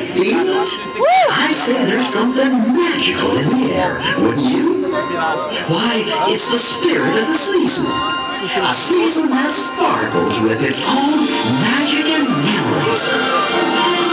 I say there's something magical in the air, wouldn't you? Why, it's the spirit of the season. A season that sparkles with its own magic and memories.